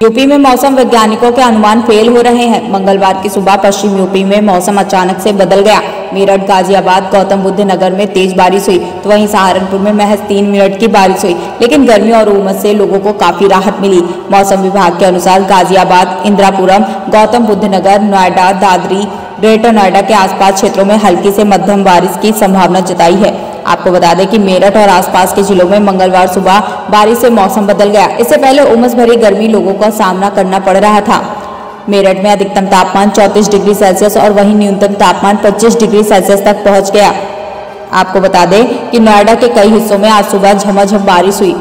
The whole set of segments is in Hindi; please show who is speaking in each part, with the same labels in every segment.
Speaker 1: यूपी में मौसम वैज्ञानिकों के अनुमान फेल हो रहे हैं। मंगलवार की सुबह पश्चिम यूपी में मौसम अचानक से बदल गया। मेरठ, गाजियाबाद, गौतम बुद्ध नगर में तेज बारिश हुई तो वहीं सहारनपुर में महज तीन मिनट की बारिश हुई, लेकिन गर्मी और उमस से लोगों को काफ़ी राहत मिली। मौसम विभाग के अनुसार गाजियाबाद, इंदिरापुरम, गौतम बुद्ध नगर, नोएडा, दादरी, ग्रेटर नोएडा के आसपास क्षेत्रों में हल्की से मध्यम बारिश की संभावना जताई है। आपको बता दें कि मेरठ और आसपास के जिलों में मंगलवार सुबह बारिश से मौसम बदल गया। इससे पहले उमस भरी गर्मी लोगों का सामना करना पड़ रहा था। मेरठ में अधिकतम तापमान 34 डिग्री सेल्सियस और वहीं न्यूनतम तापमान 25 डिग्री सेल्सियस तक पहुँच गया। आपको बता दें कि नोएडा के कई हिस्सों में आज सुबह झमाझम बारिश हुई।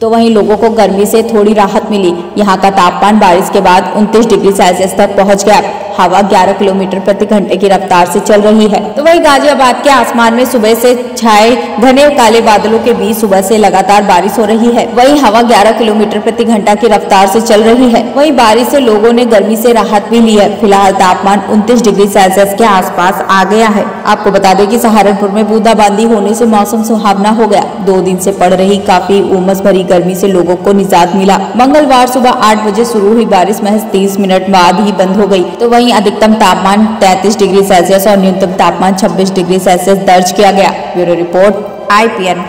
Speaker 1: तो वहीं लोगों को गर्मी से थोड़ी राहत मिली। यहाँ का तापमान बारिश के बाद 29 डिग्री सेल्सियस तक पहुँच गया। हवा 11 किलोमीटर प्रति घंटे की रफ्तार से चल रही है। तो वही गाजियाबाद के आसमान में सुबह से छाए घने काले बादलों के बीच सुबह से लगातार बारिश हो रही है। वही हवा 11 किलोमीटर प्रति घंटा की रफ्तार से चल रही है। वही बारिश से लोगों ने गर्मी से राहत भी ली है। फ़िलहाल तापमान उनतीस डिग्री सेल्सियस के आसपास आ गया है। आपको बता दें कि सहारनपुर में बूंदाबांदी होने से मौसम सुहावना हो गया। दो दिन से पड़ रही काफ़ी उमस भरी गर्मी से लोगों को निजात मिला। मंगलवार सुबह आठ बजे शुरू हुई बारिश महज तीस मिनट बाद ही बंद हो गई तो वहीं वहीं अधिकतम तापमान 33 डिग्री सेल्सियस और न्यूनतम तापमान 26 डिग्री सेल्सियस दर्ज किया गया। Bureau report, IPN.